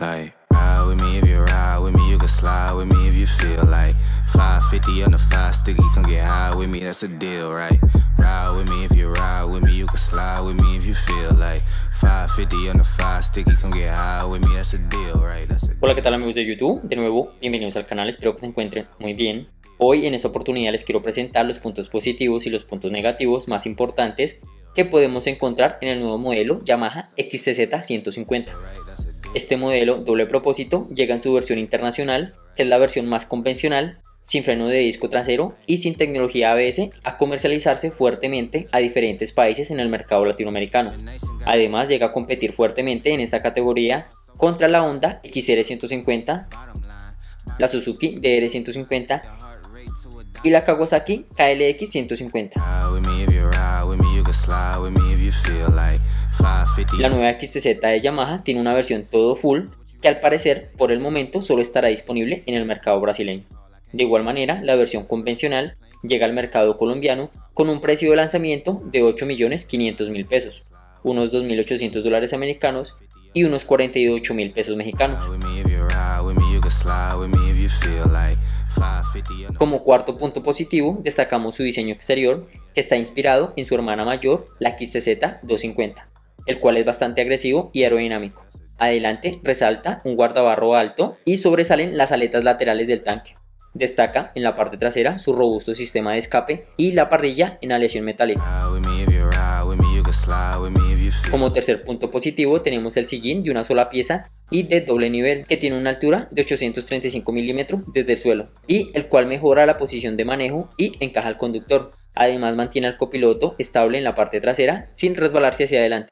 Like, ride with me if you ride with me, you can slide with me if you feel like 550 on the five sticky, come get high with me, that's a deal, right? Ride with me if you ride with me, you can slide with me if you feel like 550 on the five sticky, come get high with me, that's a deal, right? That's a Hola, ¿qué tal amigos de YouTube? De nuevo, bienvenidos al canal, espero que se encuentren muy bien. Hoy en esta oportunidad les quiero presentar los puntos positivos y los puntos negativos más importantes que podemos encontrar en el nuevo modelo Yamaha XTZ 150. Este modelo doble propósito llega en su versión internacional, que es la versión más convencional, sin freno de disco trasero y sin tecnología ABS a comercializarse fuertemente a diferentes países en el mercado latinoamericano. Además llega a competir fuertemente en esta categoría contra la Honda XR150, la Suzuki DR150 y la Kawasaki KLX150. La nueva XTZ de Yamaha tiene una versión todo full que al parecer por el momento solo estará disponible en el mercado brasileño. De igual manera, la versión convencional llega al mercado colombiano con un precio de lanzamiento de 8.500.000 pesos, unos 2.800 dólares americanos y unos 48.000 pesos mexicanos. with me if you ride with me, you can slide with me if you feel like 550 on the Como cuarto punto positivo, destacamos su diseño exterior, que está inspirado en su hermana mayor, la XTZ 250, el cual es bastante agresivo y aerodinámico. Adelante resalta un guardabarro alto y sobresalen las aletas laterales del tanque. Destaca en la parte trasera su robusto sistema de escape y la parrilla en aleación metálica. Como tercer punto positivo tenemos el sillín de una sola pieza y de doble nivel que tiene una altura de 835 milímetros desde el suelo y el cual mejora la posición de manejo y encaja al conductor. Además mantiene al copiloto estable en la parte trasera sin resbalarse hacia adelante.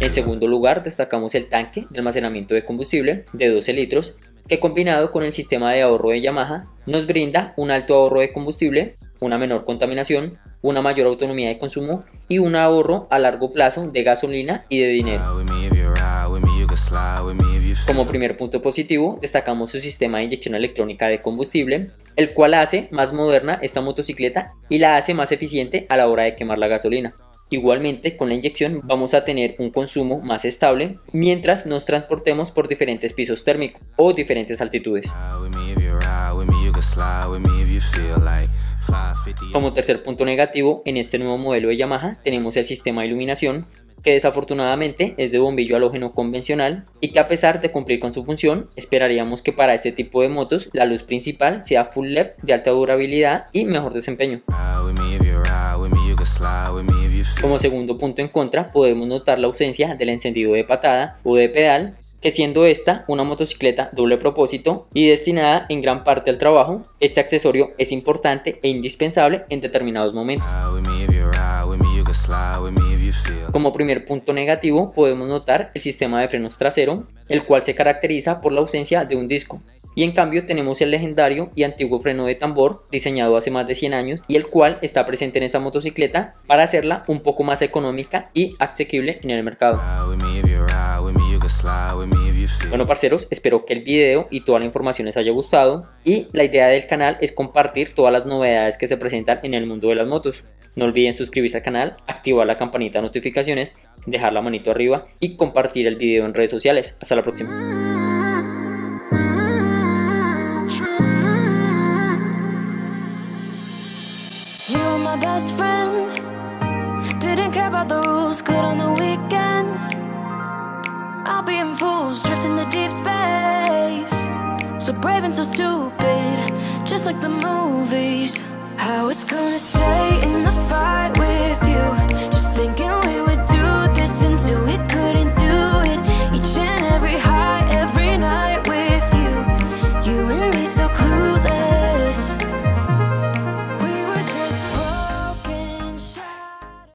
En segundo lugar destacamos el tanque de almacenamiento de combustible de 12 litros que combinado con el sistema de ahorro de Yamaha nos brinda un alto ahorro de combustible, una menor contaminación, una mayor autonomía de consumo y un ahorro a largo plazo de gasolina y de dinero. Como primer punto positivo, destacamos su sistema de inyección electrónica de combustible, el cual hace más moderna esta motocicleta y la hace más eficiente a la hora de quemar la gasolina. Igualmente, con la inyección vamos a tener un consumo más estable mientras nos transportemos por diferentes pisos térmicos o diferentes altitudes. Ride with me if you ride with me, you can slide with me if you feel like 550 Como tercer punto negativo, en este nuevo modelo de Yamaha tenemos el sistema de iluminación, que desafortunadamente es de bombillo halógeno convencional y que a pesar de cumplir con su función, esperaríamos que para este tipo de motos la luz principal sea full LED de alta durabilidad y mejor desempeño. Como segundo punto en contra, podemos notar la ausencia del encendido de patada o de pedal, que siendo esta una motocicleta doble propósito y destinada en gran parte al trabajo, este accesorio es importante e indispensable en determinados momentos. Como primer punto negativo podemos notar el sistema de frenos trasero, el cual se caracteriza por la ausencia de un disco. Y en cambio tenemos el legendario y antiguo freno de tambor diseñado hace más de 100 años y el cual está presente en esta motocicleta para hacerla un poco más económica y asequible en el mercado. Bueno parceros, espero que el video y toda la información les haya gustado y la idea del canal es compartir todas las novedades que se presentan en el mundo de las motos. No olviden suscribirse al canal, activar la campanita de notificaciones, dejar la manito arriba y compartir el video en redes sociales. Hasta la próxima. You were my best friend. Didn't care about the rules, good on the weekends. I'll be in fools, drifting to deep space. So brave and so stupid, just like the movies. How it's gonna stay in